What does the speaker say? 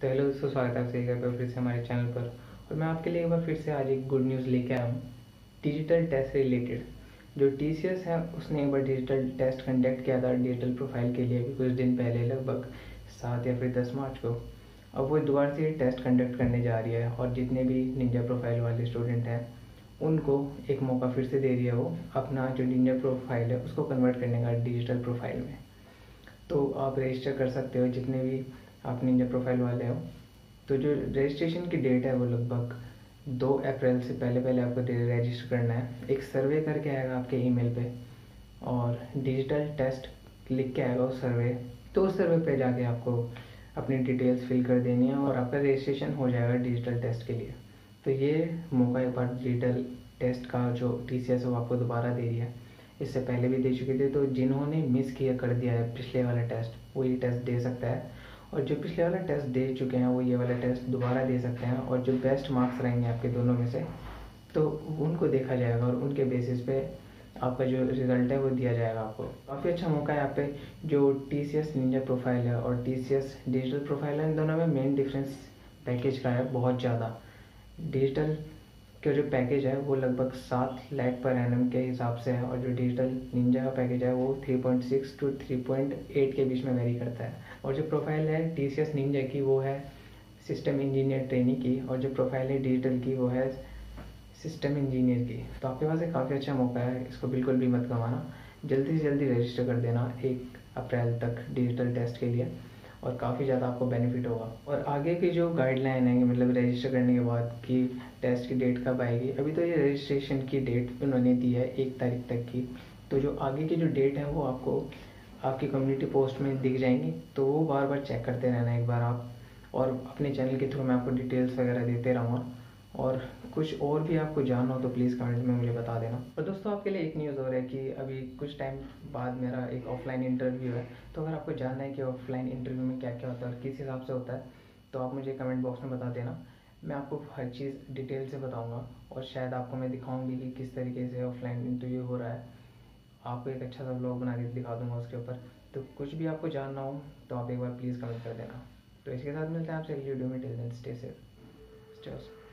तो हेलो दोस्तों स्वागत है आपसे एक बार फिर से हमारे चैनल पर। और मैं आपके लिए एक बार फिर से आज एक गुड न्यूज़ लेके आया हूँ। डिजिटल टेस्ट से रिलेटेड जो टीसीएस है, उसने एक बार डिजिटल टेस्ट कंडक्ट किया था डिजिटल प्रोफ़ाइल के लिए कुछ दिन पहले, लगभग सात या फिर दस मार्च को। अब वो दोबारा से टेस्ट कंडक्ट करने जा रही है और जितने भी निंजा प्रोफ़ाइल वाले स्टूडेंट हैं, उनको एक मौका फिर से दे रही है वो अपना जो निंजा प्रोफ़ाइल है, उसको कन्वर्ट करने का डिजिटल प्रोफ़ाइल में। तो आप रजिस्टर कर सकते हो जितने भी आप निंजा प्रोफ़ाइल वाले हो। तो जो रजिस्ट्रेशन की डेट है वो लगभग दो अप्रैल से पहले पहले आपको रजिस्टर करना है। एक सर्वे करके आएगा आपके ईमेल पे और डिजिटल टेस्ट लिख के आएगा उस सर्वे तो उस सर्वे पे जाके आपको अपनी डिटेल्स फिल कर देनी है और आपका रजिस्ट्रेशन हो जाएगा डिजिटल टेस्ट के लिए। तो ये मौका एक बार डिजिटल टेस्ट का जो टी सी एस वो आपको दोबारा दे रही है इससे पहले भी दे चुके थे। तो जिन्होंने मिस किया, कर दिया है पिछले वाला टेस्ट वो ये टेस्ट दे सकता है। और जो पिछले वाला टेस्ट दे चुके हैं, वो ये वाला टेस्ट दोबारा दे सकते हैं और जो बेस्ट मार्क्स रहेंगे आपके दोनों में से तो उनको देखा जाएगा और उनके बेसिस पे आपका जो रिज़ल्ट है वो दिया जाएगा आपको। काफ़ी अच्छा मौका है यहाँ पे, जो T C S ninja profile है और T C S digital profile है, इन दोनों में मेन डिफरेंस पैकेज का है बहुत ज़्यादा। डिजिटल का जो पैकेज है वो लगभग सात लाख पर एन के हिसाब से है और जो डिजिटल निंजा का पैकेज है वो 3.6 टू 3.8 के बीच में वेरी करता है। और जो प्रोफ़ाइल है टी सी एस निंजा की वो है सिस्टम इंजीनियर ट्रेनिंग की और जो प्रोफ़ाइल है डिजिटल की वो है सिस्टम इंजीनियर की। तो आपके पास एक काफ़ी अच्छा मौका है, इसको बिल्कुल भी मत गंवाना। जल्दी से जल्दी रजिस्टर कर देना एक अप्रैल तक डिजिटल टेस्ट के लिए। और काफ़ी ज़्यादा आपको बेनिफिट होगा। और आगे की जो गाइडलाइन है मतलब रजिस्टर करने के बाद कि टेस्ट की डेट कब आएगी, अभी तो ये रजिस्ट्रेशन की डेट उन्होंने दी है एक तारीख तक की। तो जो आगे की जो डेट है, वो आपको आपकी कम्युनिटी पोस्ट में दिख जाएँगी। तो वो बार बार चेक करते रहना एक बार आप। और अपने चैनल के थ्रू मैं आपको डिटेल्स वगैरह देते रहूँगा। और कुछ और भी आपको जानना हो तो प्लीज़ कमेंट में मुझे बता देना। और दोस्तों, आपके लिए एक न्यूज़ और है कि अभी कुछ टाइम बाद मेरा एक ऑफलाइन इंटरव्यू है। तो अगर आपको जानना है कि ऑफलाइन इंटरव्यू में क्या क्या होता है और किस हिसाब से होता है तो आप मुझे कमेंट बॉक्स में बता देना। मैं आपको हर चीज़ डिटेल से बताऊँगा और शायद आपको मैं दिखाऊँगी कि किस तरीके से ऑफलाइन इंटरव्यू हो रहा है। आपको एक अच्छा सा ब्लॉग बना के दिखा दूँगा उसके ऊपर। तो कुछ भी आपको जानना हो तो आप एक बार प्लीज़ कमेंट कर देना। तो इसके साथ मिलते हैं आपसे वीडियो में। Till stay safe stay.